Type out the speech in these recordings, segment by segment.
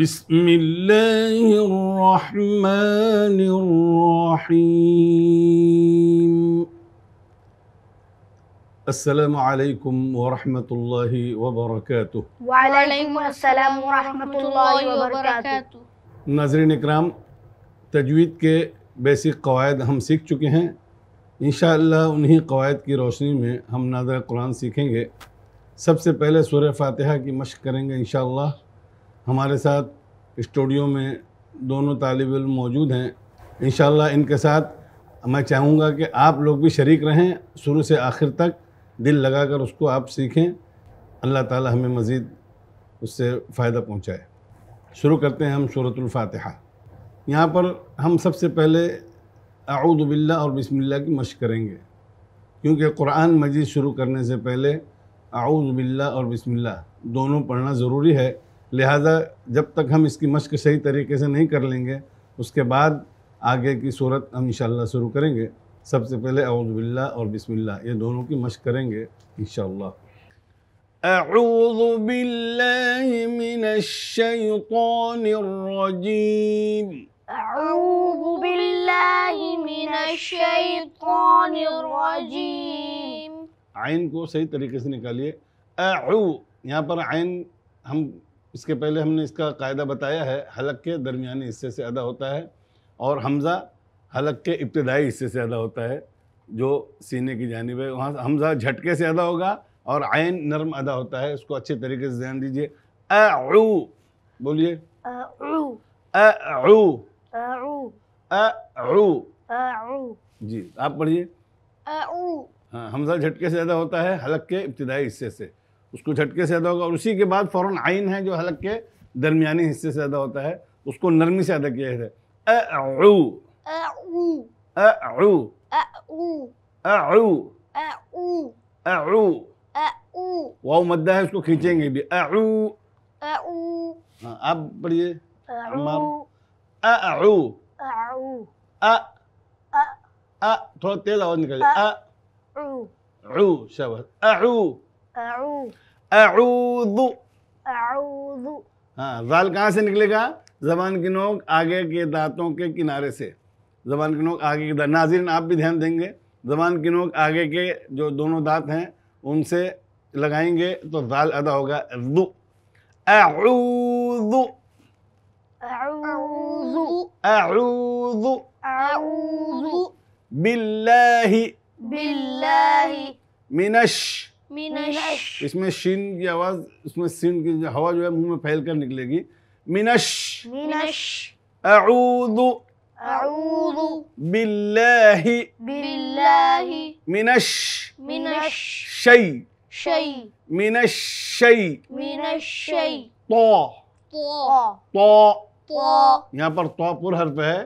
بسم الله الرحمن الرحيم السلام عليكم ورحمة الله وبركاته وعلیکم السلام ورحمۃ اللہ وبرکاتہ ناظرین اکرام تجوید کے بیسک قواعد ہم سیکھ چکے ہیں انشاءاللہ انہی قواعد کی روشنی میں ہم ناظر قرآن سیکھیں گے سب سے پہلے سورہ فاتحہ کی مشق کریں گے انشاءاللہ ہمارے ساتھ اسٹوڈیو میں دونوں طالب علم موجود ہیں۔ انشاءاللہ ان کے ساتھ میں چاہوں گا کہ آپ لوگ بھی شریک رہیں۔ شروع سے آخر تک دل لگا کر اس کو آپ سیکھیں۔ اللہ تعالی ہمیں مزید اس سے فائدہ پہنچائے۔ شروع کرتے ہیں ہم صورت الفاتحہ۔ یہاں پر ہم سب سے پہلے اعوذ باللہ اور بسم اللہ کی مشق کریں گے۔ کیونکہ قرآن مجید شروع کرنے سے پہلے اعوذ باللہ اور بسم اللہ دونوں پڑھنا ضروری ہے۔ لہٰذا جب تک ہم اس کی مشق صحیح طریقے سے نہیں کر لیں گے اس کے بعد آگے کی صورت ہم انشاءاللہ شروع کریں گے۔ سب سے پہلے اعوذ باللہ اور بسم اللہ یہ دونوں کی مشق کریں گے انشاءاللہ۔ اعوذ باللہ من الشیطان الرجیم۔ اعوذ باللہ من الشیطان الرجیم۔ عین کو صحیح طریقے سے نکالیے۔ اعو یہاں پر عین ہم اس کے پہلے ہم نے اس کا قاعدہ بتایا ہے حلق کے درمیانی حصے سے ادا ہوتا ہے اور حمزہ حلق کے ابتدائی حصے سے ادا ہوتا ہے جو سینے کی جانب ہے۔ وہاں حمزہ جھٹکے سے ادا ہوگا اور عین نرم ادا ہوتا ہے۔ اس کو اچھے طریقے سے دھیان دیجیے اعو بولیے۔ اعو۔ اعو۔ اعو۔ اعو۔ جی آپ پڑھیے۔ اعو۔ ہاں حمزہ جھٹکے سے ادا ہوتا ہے حلق کے ابتدائی حصے سے۔ اس کو جھٹکے سے ادا ہوگا اور اسی کے بعد فوراً عین ہے جو حلق کے درمیانی حصے سے ادا ہوتا ہے اس کو نرمی سے ادا کیا ہے۔ اعو۔ اعو۔ اعو۔ اعو۔ واو مدہ ہے اس کو کھینچیں گے بھی۔ اعو۔ اعو۔ ہاں، آپ پڑھیے۔ اعو۔ اعو۔ تھوڑا تیز آواز نکل جائے۔ اعو شاباش اعو۔ اعو اعوذ. اعوذ ہاں زال کہاں سے نکلے گا؟ زبان کی نوک آگے کے دانتوں کے کنارے سے۔ زبان کی نوک آگے کے دانت۔ ناظرین آپ بھی دھیان دیں گے۔ زبان کی نوک آگے کے جو دونوں دانت ہیں ان سے لگائیں گے تو زال ادا ہوگا۔ ذو اعوذ. اعوذ اعوذ. اعوذ باللہ. باللہ من الش من الش اس میں شین کی آواز اس میں سین کی جو ہوا جو ہے منہ میں پھیل کر نکلے گی۔ منش من الش اعوذ اعوذ باللہ۔ باللہ۔ من الش شی شی من الشی من الشی طا۔ طا۔ طا۔ طا۔ یہاں پر طا پر حرف ہے۔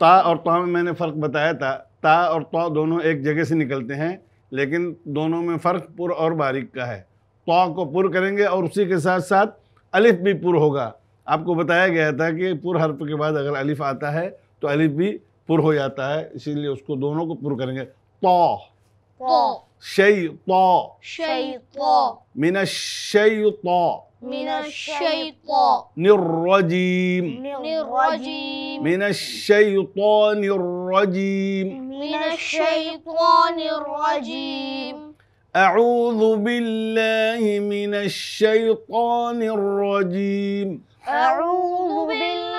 تا اور طا میں میں نے فرق بتایا تھا۔ تا اور طا دونوں ایک جگہ سے نکلتے ہیں۔ لیکن دونوں میں فرق پر اور باریک کا ہے۔ تو کو پر کریں گے اور اسی کے ساتھ ساتھ الف بھی پر ہوگا۔ آپ کو بتایا گیا تھا کہ پر حرف کے بعد اگر الف آتا ہے تو الف بھی پر ہو جاتا ہے، اسی لیے اس کو دونوں کو پر کریں گے۔ تو۔ شيطا شيطا من الشيطا من الشيطان. الرجيم. من الرجيم. من الشيطان الرجيم. من الشيطان الرجيم. أعوذ بالله من الشيطان الرجيم. أعوذ بالله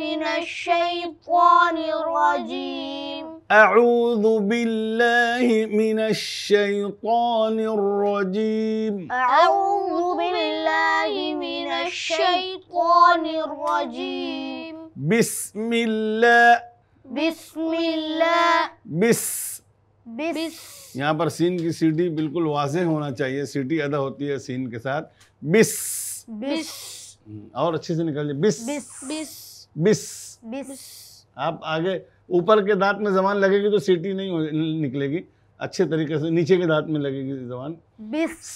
من الشیطان الرجیم اعوذ باللہ من الشیطان الرجیم اعوذ باللہ من الشیطان الرجیم بسم اللہ بسم اللہ بس. بس. یہاں پر سین کی سیٹی بالکل واضح ہونا چاہیے سیٹی ادا ہوتی ہے سین کے ساتھ. بس. بس. اور اچھے سے نکالیے بس. بس. بس. بس بس آپ آگے اوپر کے دانت میں زبان لگے گی تو سیٹی نہیں نکلے گی اچھے طریقے سے نیچے کے دانت میں لگے گی زبان بس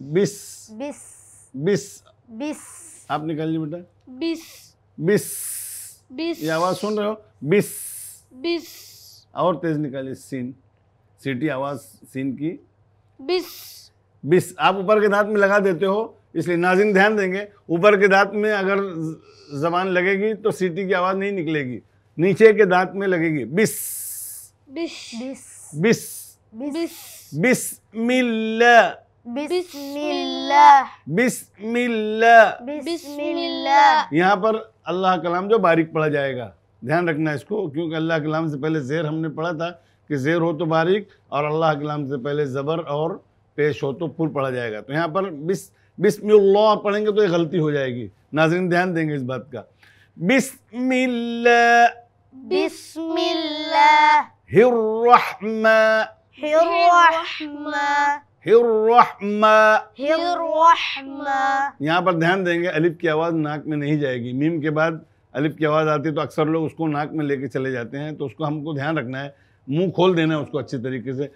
بس بس بس بس آپ نکالیے بیٹا بس بس بس یہ آواز سن رہے ہو بس بس اور تیز نکالیے سین سیٹی آواز سین کی بس بس آپ اوپر کے دانت میں لگا دیتے ہو اس لیے ناظرین دھیان دیں گے اوپر کے دانت میں اگر زبان لگے گی تو سیٹی کی آواز نہیں نکلے گی نیچے کے دانت میں لگے گی۔ بس بس بس بس بسم اللہ۔ بسم اللہ بسم اللہ۔ بسم اللہ۔ یہاں پر اللہ کلام جو باریک پڑھا جائے گا۔ دھیان رکھنا اس کو کیونکہ اللہ کلام سے پہلے زیر ہم نے پڑھا تھا کہ زیر ہو تو باریک اور اللہ کلام سے پہلے زبر اور پیش ہو تو پر پڑھا جائے گا۔ تو یہاں پر بس بسم اللہ پڑھیں گے تو یہ غلطی ہو جائے گی۔ ناظرین دھیان دیں گے اس بات کا۔ بسم اللہ۔ بسم اللہ۔ الرحمن الرحمن یہاں پر دھیان دیں گے الف کی آواز ناک میں نہیں جائے گی۔ میم کے بعد الف کی آواز آتی ہے تو اکثر لوگ اس کو ناک میں لے کے چلے جاتے ہیں تو اس کو ہم کو دھیان رکھنا ہے۔ منہ کھول دینا ہے اس کو اچھی طریقے سے۔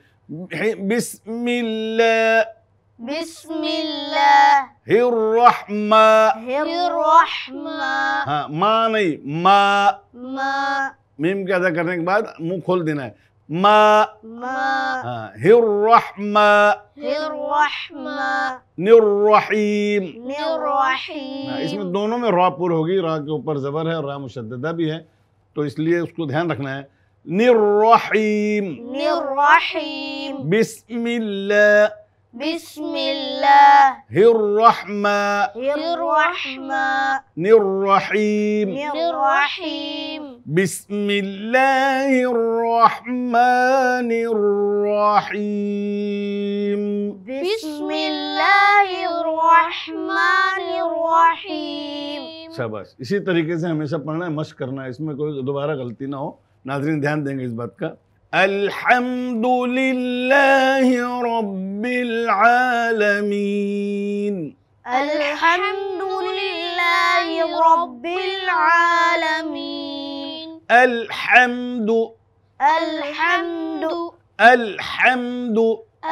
بسم اللہ۔ بسم اللہ الرحمن الرحمن ہاں ما نہیں ما ما میم کے ادا کرنے کے بعد منہ کھول دینا ہے ما ما الرحمن الرحیم الرحیم ہاں، اس میں دونوں میں را پر ہوگی را کے اوپر زبر ہے اور را مشددہ بھی ہے تو اس لیے اس کو دھیان رکھنا ہے نرحیم الرحیم بسم اللہ بسم اللہ الرحمن الرحمن الرحیم الرحیم بسم اللہ الرحمن الرحیم بسم اللہ الرحمن الرحیم شاباش اسی طریقے سے ہمیشہ پڑھنا ہے مشق کرنا ہے اس میں کوئی دوبارہ غلطی نہ ہو۔ ناظرین دھیان دیں گے اس بات کا۔ الحمد لله رب العالمين الحمد لله رب العالمين الحمد الحمد الحمد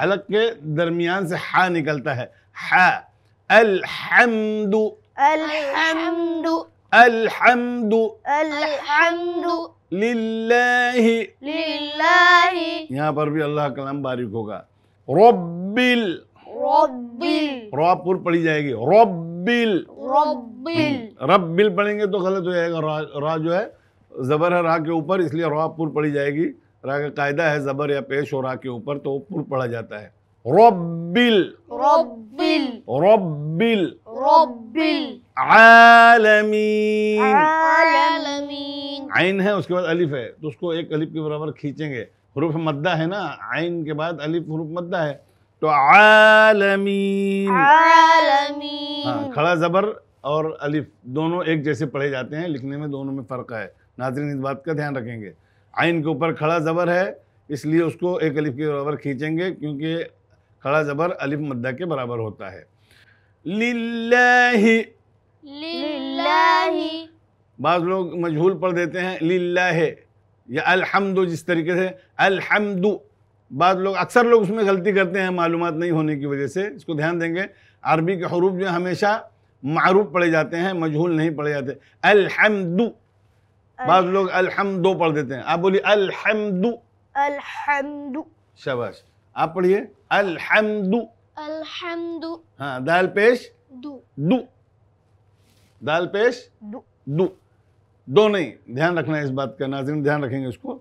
حلق کے درمیان سے ہا نکلتا ہے۔ ہا الحمد۔ الحمد۔ الحمد۔ الحمد۔ للہ۔ للہ۔ یہاں پر بھی اللہ کلام باریک ہوگا۔ رب ال رب پر پڑھی جائے گی۔ رب ال رب رب بل پڑھیں گے تو غلط ہو جائے گا۔ را جو ہے زبر ہے را کے اوپر اس لیے را پر پڑھی جائے گی۔ را کا قاعدہ ہے زبر یا پیش ہو را کے اوپر تو پر پڑھا جاتا ہے۔ رب ال رب رب رب العالمین العالمین عین ہے اس کے بعد الف ہے۔ تو اس کو ایک الف کے برابر کھینچیں گے۔ حروف مدہ ہے نا عین کے بعد الف حروف مدہ ہے۔ تو عالمین۔ عالمین۔ ہاں کھڑا زبر اور الف دونوں ایک جیسے پڑھے جاتے ہیں لکھنے میں دونوں میں فرق ہے۔ ناظرین اس بات کا دھیان رکھیں گے۔ عین کے اوپر کھڑا زبر ہے اس لیے اس کو ایک الف کے برابر کھینچیں گے کیونکہ کھڑا زبر الف مدہ کے برابر ہوتا ہے۔ للہ۔ للہ۔ بعض لوگ مجھول پڑھ دیتے ہیں للہ۔ یا الحمد جس طریقے سے الحمد۔ بعض لوگ اکثر لوگ اس میں غلطی کرتے ہیں معلومات نہیں ہونے کی وجہ سے۔ اس کو دھیان دیں گے۔ عربی کے حروف جو ہمیشہ معروف پڑھے جاتے ہیں مجھول نہیں پڑھے جاتے۔ الحمد۔ بعض لوگ الحمدو پڑھ دیتے ہیں۔ آپ بولیے الحمد الحمد شاباش آپ پڑھیے۔ الحمد الحمد ہاں دال پیش۔ دو۔ دو۔ دال پیش۔ دو۔ دو۔ دو نہیں دھیان رکھنا ہے اس بات کا ناظرین دھیان رکھیں گے اس کو۔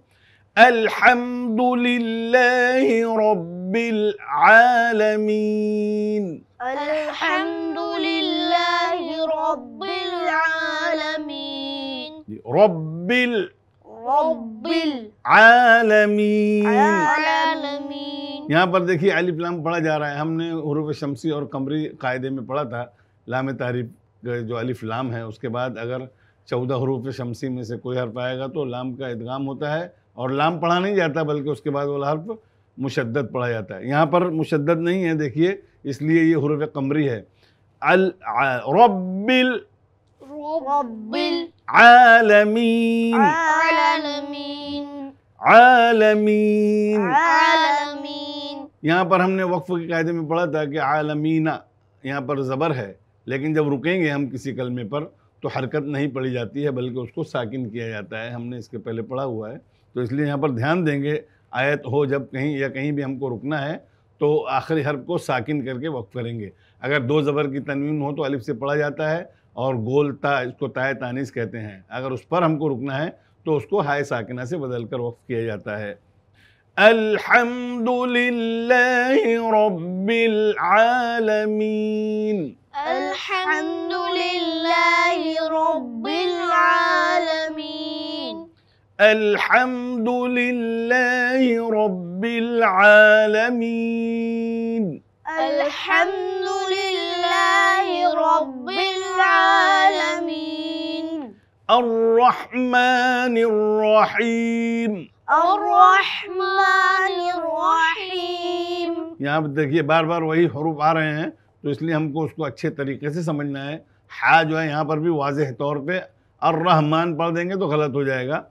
الحمد للہ رب العالمین۔ الحمد للہ رب العالمین۔ رب رب العالمین العالمین یہاں پر دیکھیے الف لام پڑھا جا رہا ہے۔ ہم نے حروف شمسی اور قمری قاعدے میں پڑھا تھا۔ لام تعریف جو الف لام ہے اس کے بعد اگر چودہ حروف شمسی میں سے کوئی حرف آئے گا تو لام کا ادغام ہوتا ہے اور لام پڑھا نہیں جاتا بلکہ اس کے بعد وہ حرف مشدد پڑھا جاتا ہے۔ یہاں پر مشدد نہیں ہے دیکھیے اس لیے یہ حروف قمری ہے۔ رب العالمین العالمین عالمین عالمین یہاں پر ہم نے وقف کے قاعدے میں پڑھا تھا کہ عالمینہ یہاں پر زبر ہے لیکن جب رکیں گے ہم کسی کلمے پر تو حرکت نہیں پڑی جاتی ہے بلکہ اس کو ساکن کیا جاتا ہے۔ ہم نے اس کے پہلے پڑھا ہوا ہے۔ تو اس لیے یہاں پر دھیان دیں گے آیت ہو جب کہیں یا کہیں بھی ہم کو رکنا ہے تو آخری حرف کو ساکن کر کے وقف کریں گے۔ اگر دو زبر کی تنوین ہو تو الف سے پڑھا جاتا ہے اور گول تا اس کو تائے تانیس کہتے ہیں۔ اگر اس پر ہم کو رکنا ہے تو اس کو ہائے ساکنہ سے بدل کر وقف کیا جاتا ہے۔ الحمد للہ رب العالمین۔ الحمد لله رب العالمين الحمد للہ رب العالمین۔ الحمد لله رب العالمين. الرحمن الرحیم الرحمن الرحيم. یہاں پہ دیکھیے بار بار وہی حروف آ رہے ہیں تو اس لیے ہم کو اس کو اچھے طریقے سے سمجھنا ہے۔ ہا جو ہے یہاں پر بھی واضح طور پہ الرحمن پڑھ دیں گے تو غلط ہو جائے گا۔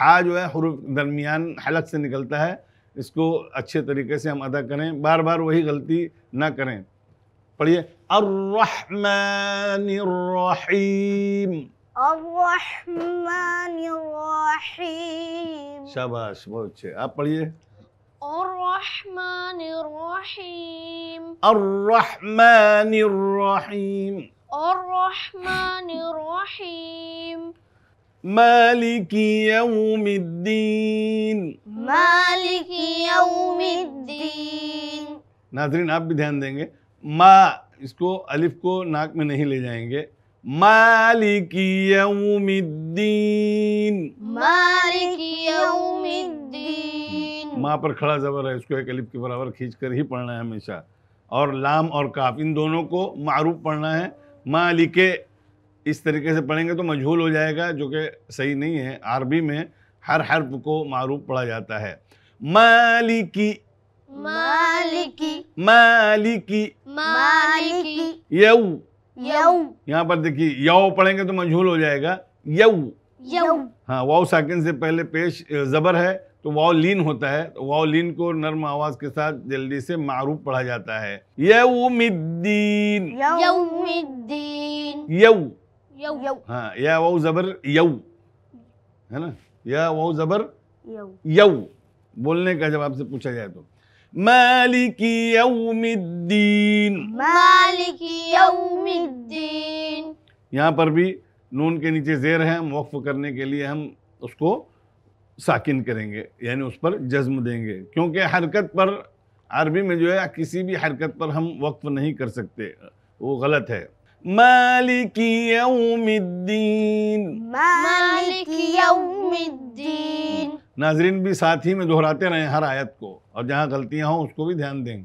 ہا جو ہے حروف درمیان حلق سے نکلتا ہے۔ اس کو اچھے طریقے سے ہم ادا کریں۔ بار بار وہی غلطی نہ کریں۔ படிய الرحمن الرحيم الرحمن الرحيم شباب بوتش أبليه الرحمن الرحيم الرحمن الرحيم الرحمن الرحيم مالك يوم الدين مالك يوم الدين ناظرين آپ بھی دھیان دیں گے ما اس کو الف کو ناک میں نہیں لے جائیں گے۔ مالک یوم الدین۔ مالك يوم الدين ماں پر کھڑا زبر ہے اس کو ایک الف کے برابر کھینچ کر ہی پڑھنا ہے ہمیشہ۔ اور لام اور کاف ان دونوں کو معروف پڑھنا ہے۔ مالک اس طریقے سے پڑھیں گے تو مجھول ہو جائے گا جو کہ صحیح نہیں ہے۔ عربی میں ہر حرف کو معروف پڑھا جاتا ہے۔ مالکی مالکی یو يوم یہاں پر دیکھیے یو پڑھیں گے تو مجھول ہو جائے گا یو يوم ہاں واؤ ساکن سے پہلے پیش زبر ہے تو واؤ لین ہوتا ہے تو واؤ لین کو نرم آواز کے ساتھ جلدی سے معروف پڑھا جاتا ہے یوم الدین يوم الدين یو يوم ہاں یا واؤ زبر یو ہے نا یا واؤ زبر یو بولنے کا جب آپ سے پوچھا جائے تو مالک یوم الدین۔ مالك يوم الدين یہاں پر بھی نون کے نیچے زیر ہے ہم وقف کرنے کے لیے ہم اس کو ساکن کریں گے یعنی اس پر جزم دیں گے۔ کیونکہ حرکت پر عربی میں جو ہے کسی بھی حرکت پر ہم وقف نہیں کر سکتے وہ غلط ہے۔ مالک یوم الدین۔ مالك يوم الدين ناظرین بھی ساتھ ہی میں دہراتے رہیں ہر آیت کو اور جہاں غلطیاں ہوں اس کو بھی دھیان دیں۔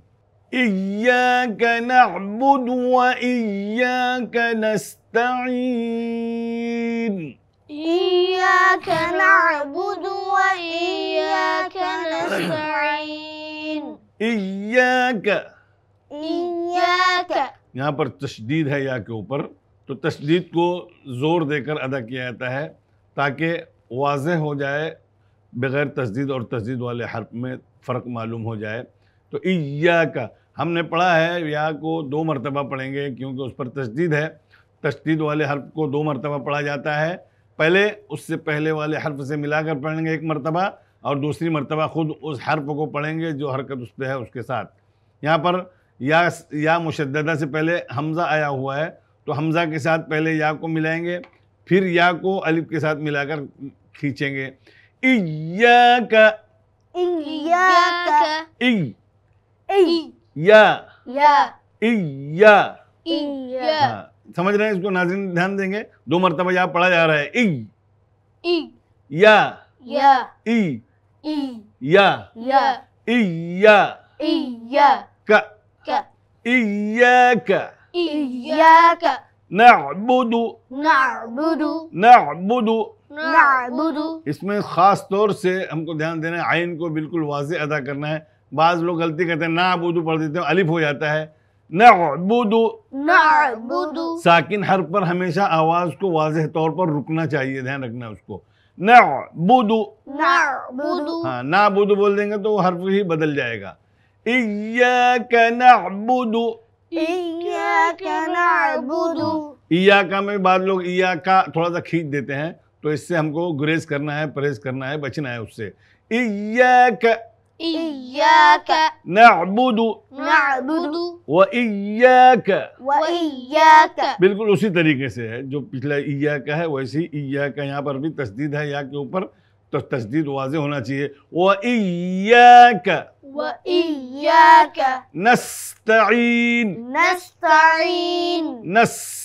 ایاک نعبد و ایاک نستعین إياك نعبد وإياك نستعين۔ ایاک إياك۔ یہاں پر تشدید ہے یا کے اوپر۔ تو تشدید کو زور دے کر ادا کیا جاتا ہے تاکہ واضح ہو جائے بغیر تشدید اور تشدید والے حرف میں فرق معلوم ہو جائے۔ تو ایاک، ہم نے پڑھا ہے، یا کو دو مرتبہ پڑھیں گے کیونکہ اس پر تشدید ہے۔ تشدید والے حرف کو دو مرتبہ پڑھا جاتا ہے۔ پہلے اس سے پہلے والے حرف سے ملا کر پڑھیں گے ایک مرتبہ، اور دوسری مرتبہ خود اس حرف کو پڑھیں گے جو حرکت اس پہ ہے اس کے ساتھ۔ یہاں پر یا یا مشددہ سے پہلے حمزہ آیا ہوا ہے۔ تو حمزہ کے ساتھ پہلے یا کو ملائیں گے، پھر یا کو الف کے ساتھ ملا کر کھینچیں گے۔ إياك ای إي یا يا ایا إياك ہاں سمجھ رہے ہیں اس کو ناظرین دھیان دیں گے دو مرتبہ یا پڑھا جا رہا ہے ای إي یا يا ای إي یا يا ایا إياك کا ایاک إياك نعبد. نعبد. نعبد. نعبد. اس میں خاص طور سے ہم کو دھیان دینا ہے عین کو بالکل واضح ادا کرنا ہے۔ بعض لوگ غلطی کرتے ہیں نعبد پڑھ دیتے ہیں الف ہو جاتا ہے۔ نعبد. نعبد. ساکن حرف پر ہمیشہ آواز کو واضح طور پر رکنا چاہیے دھیان رکھنا اس کو۔ نعبد. نعبد. ہاں نعبد بول دیں گے تو وہ حرف ہی بدل جائے گا۔ ایاک نعبد. ایا کا میں بعض لوگ ایا کا تھوڑا سا کھینچ دیتے ہیں تو اس سے ہم کو گریز کرنا ہے پرہیز کرنا ہے بچنا ہے اس سے ایاک إياك نعبد نعبد و ایاک بالکل اسی طریقے سے ہے جو پچھلا ایا کا ہے ویسے ہی ایا کا یہاں پر بھی تشدید ہے یا کے اوپر تو تشدید واضح ہونا چاہیے و ایاک وإياك نستعین نستعين نس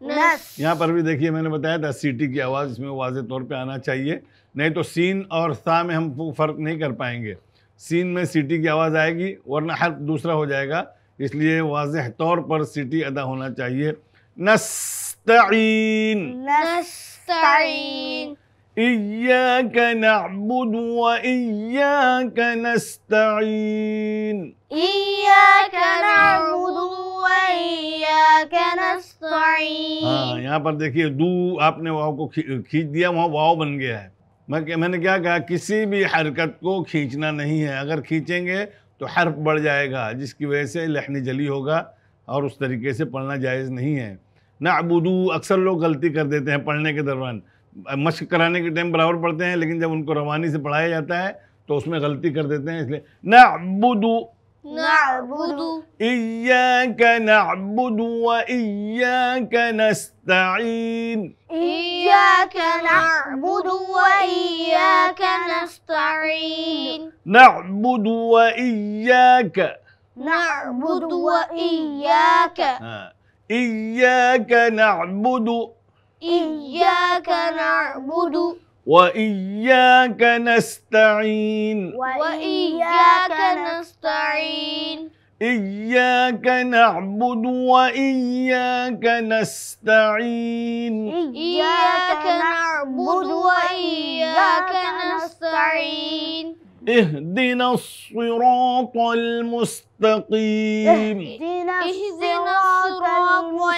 نس یہاں پر بھی دیکھیے میں نے بتایا تھا سیٹی کی آواز اس میں واضح طور پہ آنا چاہیے۔ نہیں تو سین اور سا میں ہم فرق نہیں کر پائیں گے۔ سین میں سیٹی کی آواز آئے گی ورنہ حرف دوسرا ہو جائے گا۔ اس لیے واضح طور پر سیٹی ادا ہونا چاہیے۔ نستعین نستعين ایاک نعبد و ایاک نستعین إياك نعبد وإياك نستعين. ہاں یہاں پر دیکھیے دو آپ نے واؤ کو کھی- کھینچ دیا وہاں واؤ بن گیا ہے۔ میں میں نے کیا کہا کسی بھی حرکت کو کھینچنا نہیں ہے۔ اگر کھینچیں گے تو حرف بڑھ جائے گا جس کی وجہ سے لحن جلی ہوگا اور اس طریقے سے پڑھنا جائز نہیں ہے۔ نعبدو اکثر لوگ غلطی کر دیتے ہیں پڑھنے کے دوران۔ مشق کرانے کے ٹائم برابر پڑھتے ہیں لیکن جب ان کو روانی سے پڑھایا جاتا ہے تو اس میں غلطی کر دیتے ہیں اس لیے نعبدو۔ نعبد إياك نعبد وإياك نستعين إياك نعبد وإياك نستعين نعبد وإياك نعبد وإياك آه. إياك نعبد إياك نعبد. وإياك نستعين. وإياك نستعين. إياك نعبد وإياك نستعين. إياك نعبد وإياك نستعين. اهدنا الصراط المستقيم. اهدنا الصراط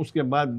اس کے بعد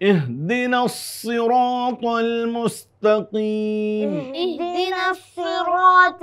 اهدنا الصراط المستقيم. اهدنا الصراط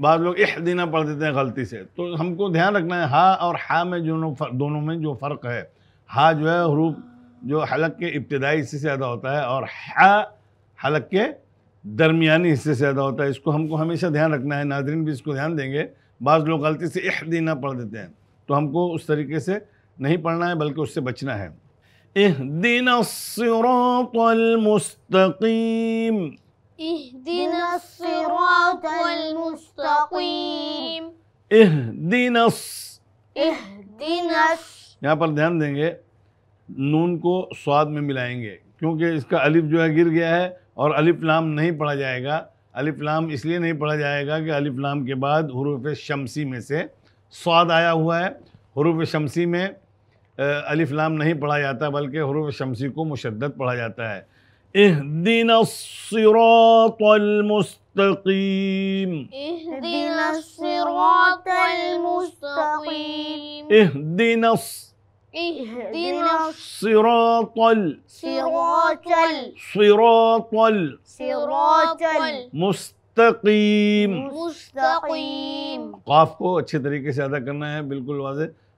بعض لوگ اح دینا پڑھ دیتے ہیں غلطی سے۔ تو ہم کو دھیان رکھنا ہے ہا اور ہا میں جو دونوں میں جو فرق ہے۔ ہا جو ہے، حروف جو حلق کے ابتدائی حصے سے ادا ہوتا ہے اور ہا حلق کے درمیانی حصے سے ادا ہوتا ہے۔ اس کو ہم کو ہمیشہ دھیان رکھنا ہے، ناظرین بھی اس کو دھیان دیں گے۔ بعض لوگ غلطی سے اح دینا پڑھ دیتے ہیں۔ تو ہم کو اس طریقے سے نہیں پڑھنا ہے، بلکہ اس سے بچنا ہے۔ اهدنا الصراط المستقيم اهدنا الصراط المستقيم. اهدنا اهدنا یہاں پر دھیان دیں گے نون کو سواد میں ملائیں گے کیونکہ اس کا الف جو ہے گر گیا ہے اور الف لام نہیں پڑھا جائے گا۔ الف لام اس لیے نہیں پڑھا جائے گا کہ الف لام کے بعد حروف شمسی میں سے سواد آیا ہوا ہے۔ حروف شمسی میں الف لام نہیں پڑھا جاتا بلکہ حروف شمسی کو مشدد پڑھا جاتا ہے۔ اهدنا الصراط المستقيم. اهدنا الصراط المستقيم. اهدنا اهدنا الصراط الصراط الصراط الصراط المستقيم مستقيم. قاف کو اچھے طریقے سے ادا کرنا ہے بالکل واضح.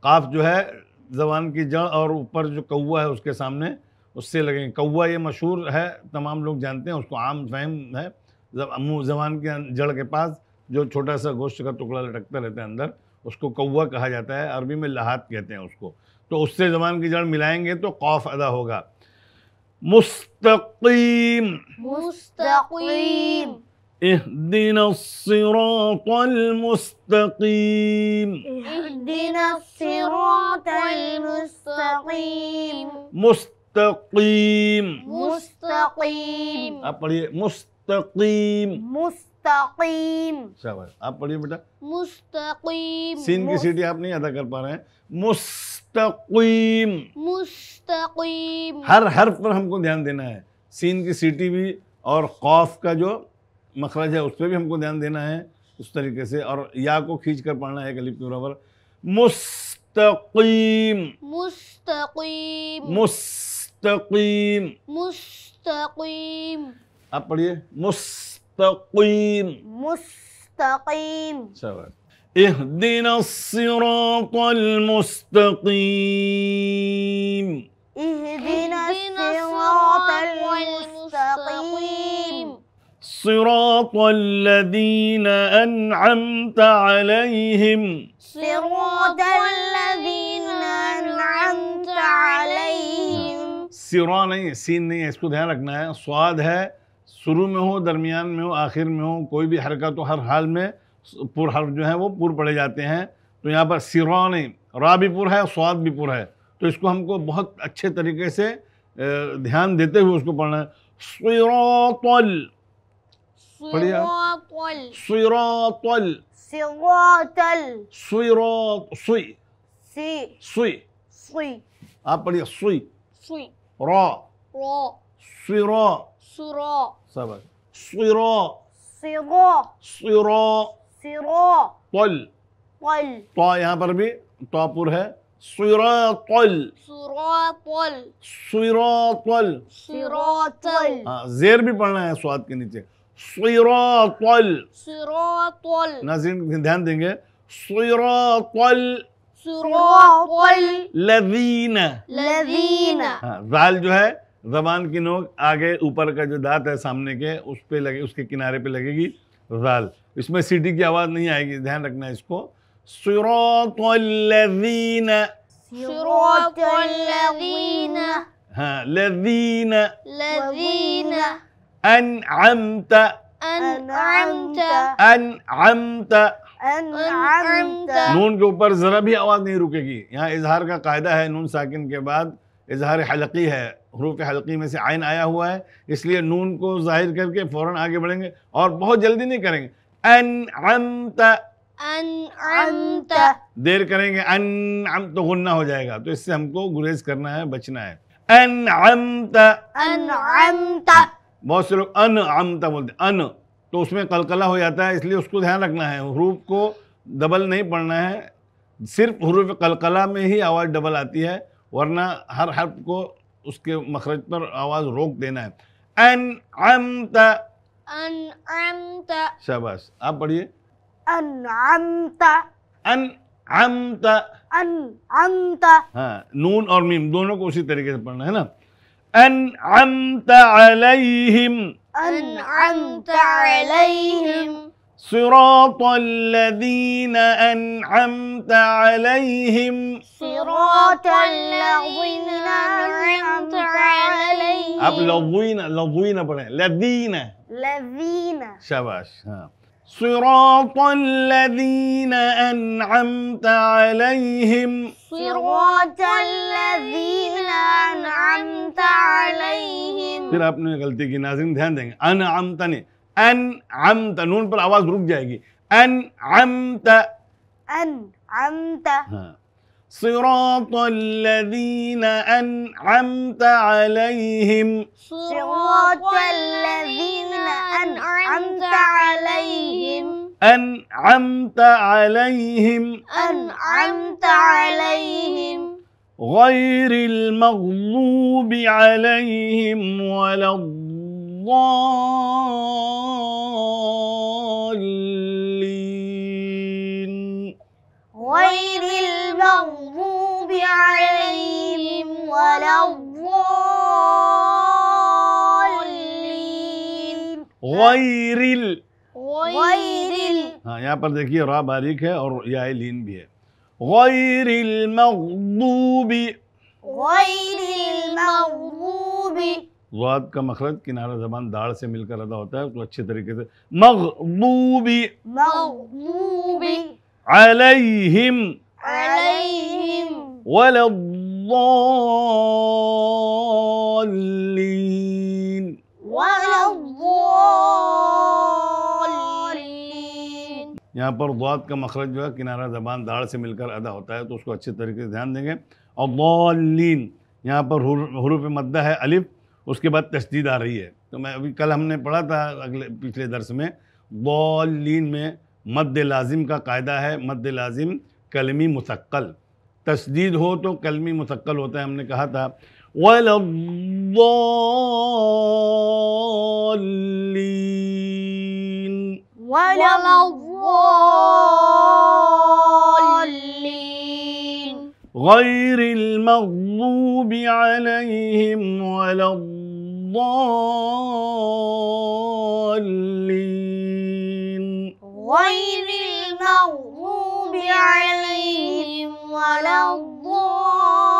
قاف جو ہے زبان کی جڑ اور اوپر جو کوا ہے اس کے سامنے، اس سے لگیں۔ کوا یہ مشہور ہے، تمام لوگ جانتے ہیں، اس کو عام فہم ہے۔ زبان کے جڑ کے پاس جو چھوٹا سا گوشت کا ٹکڑا لٹکتا رہتا ہے اندر، اس کو کوا کہا جاتا ہے، عربی میں لہات کہتے ہیں اس کو۔ تو اس سے زبان کی جڑ ملائیں گے تو قوف ادا ہوگا۔ مستقیم۔ مستقيم اهدنا الصراط المستقيم. اهدنا الصراط المستقيم. مستقیم مستقيم. آپ پڑھیے مستقیم مستقيم. شاباش آپ پڑھیے بیٹا مستقيم. سین کی سیٹی آپ نہیں ادا کر پا رہے ہیں مستقیم مستقيم. ہر حرف پر ہم کو دھیان دینا ہے سین کی سیٹی بھی اور قوف کا جو مخرج ہے اس پہ بھی ہم کو دھیان دینا ہے اس طریقے سے اور یا کو کھینچ کر پڑھنا ہے الف کے برابر۔ مستقیم۔ مستقيم مستقیم۔ مستقيم آپ پڑھیے۔ مستقیم۔ مستقیم۔ اهدنا الصراط المستقيم اهدنا الصراط المستقيم صراط الذين أنعمت عليهم. صراط الذين أنعمت عليهم. سرا نہیں ہے سین نہیں ہے اس کو دھیان رکھنا ہے۔ سواد ہے شروع میں ہو درمیان میں ہو آخر میں ہو کوئی بھی حرکت ہو ہر حال میں پر حرف جو ہیں وہ پر پڑے جاتے ہیں۔ تو یہاں پر سرا نہیں را بھی پر ہے سواد بھی پر ہے۔ تو اس کو ہم کو بہت اچھے طریقے سے دھیان دیتے ہوئے اس کو پڑھنا ہے۔ آپ۔ صراط ال صراط ال صراط ال صراط سوئی سی سوئی صي آپ پڑھیے سوئی صي را را صرا صرا صرا صرا صرا صرا طل قل تو یہاں پر بھی پر ہے صراط ال صراط ال صراط ال صراط ال زیر بھی پڑھنا ہے سواد کے نیچے صراط ال صراط ال ناظرین دھیان دیں گے. صراط صراط الذین الذين ہاں زال جو ہے زبان کی نوک آگے اوپر کا جو دانت ہے سامنے کے اس پہ لگے اس کے کنارے پہ لگے گی زال اس میں سیٹی کی آواز نہیں آئے گی دھیان رکھنا اس کو. صراط الذین صراط الذين ہاں الذین الذين انعمت أنعمت. انعمت أنعمت. نون کے اوپر ذرا بھی آواز نہیں رکے گی. یہاں اظہار کا قاعدہ ہے نون ساکن کے بعد اظہار حلقی ہے حروف حلقی میں سے عین آیا ہوا ہے اس لیے نون کو ظاہر کر کے فوراً آگے بڑھیں گے اور بہت جلدی نہیں کریں گے. انعمت أنعمت. دیر کریں گے انعمت تو غنہ ہو جائے گا. تو اس سے ہم کو گریز کرنا ہے بچنا ہے. انعمت أنعمت. بہت سے لوگ انعمت بولتے ہیں ان۔ تو اس میں قلقلہ ہو جاتا ہے اس لیے اس کو دھیان رکھنا ہے۔ حروف کو ڈبل نہیں پڑھنا ہے صرف حروف قلقلہ میں ہی آواز ڈبل آتی ہے ورنہ ہر حرف کو اس کے مخرج پر آواز روک دینا ہے۔ انعمت أنعمت شاباش آپ پڑھیے۔ أنعمت انعمت أنعمت ہاں نون اور میم دونوں کو اسی طریقے سے پڑھنا ہے نا۔ أنعمت عليهم. أنعمت عليهم. صراط الذين أنعمت عليهم. صراط الذين أنعمت عليهم. أب لذين لذين بنا لذين. لذين. شباش ها. صراط الذين أنعمت عليهم. صراط الذين أنعمت عليهم. پھر آپ نے غلطی کی ناظرین دھیان دیں گے أنعمت. نے انعمت نون پر آواز رک جائے گی. أنعمت. أنعمت. صراط الذين أنعمت عليهم. صراط الذين أنعمت عليهم. أنعمت عليهم. أنعمت عليهم. غير المغضوب عليهم ولا الضالين. غير المغضوب عليهم ولا الضالين. غير ال غير ال ہاں یہاں پر دیکھیے را باریک ہے اور یا لین بھی ہے۔ غیر المغضوب. غير المغضوب. ضاد کا مخرج کنارہ زبان داڑ سے مل کر ادا ہوتا ہے تو اچھے طریقے سے۔ مغضوب. مغضوب. علیہم عليهم ولا الضالين. ولا الضالين. یہاں پر ضاد کا مخرج جو ہے کنارہ زبان داڑ سے مل کر ادا ہوتا ہے تو اس کو اچھے طریقے سے دھیان دیں گے۔ اور ضالین یہاں پر حر- حروف مدہ ہے الف اس کے بعد تشدید آ رہی ہے۔ تو میں ابھی کل ہم نے پڑھا تھا اگلے پچھلے درس میں ضالین میں مد لازم کا قاعدہ ہے مد لازم کلمی مثقل۔ تشدید ہو تو کلمی مثقل ہوتا ہے ہم نے کہا تھا۔ غير المغضوب عليهم ولا الضالين۔ غير المغضوب عليهم ولا الضالين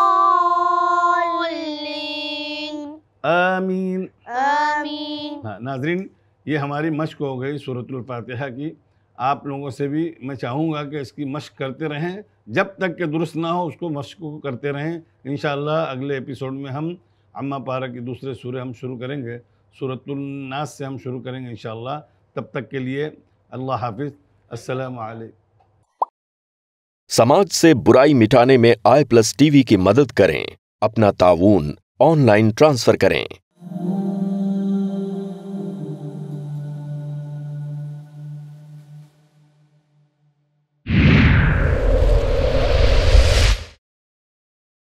آمين آمين ہاں ناظرین یہ ہماری مشق ہو گئی صورت الفاتحہ کی۔ آپ لوگوں سے بھی میں چاہوں گا کہ اس کی مشق کرتے رہیں۔ جب تک کہ درست نہ ہو اس کو مشق کو کرتے رہیں۔ انشاءاللہ اگلے ایپیسوڈ میں ہم عمہ پارہ کی دوسرے سورے ہم شروع کریں گے۔ صورت الناس سے ہم شروع کریں گے انشاءاللہ۔ تب تک کے لیے اللہ حافظ، السلام علیکم۔ سماج سے برائی مٹانے میں آئی پلس ٹی وی کی مدد کریں، اپنا تعاون آن لائن ٹرانسفر کریں۔